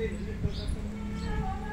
Entendi, então tá